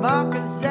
Marcus.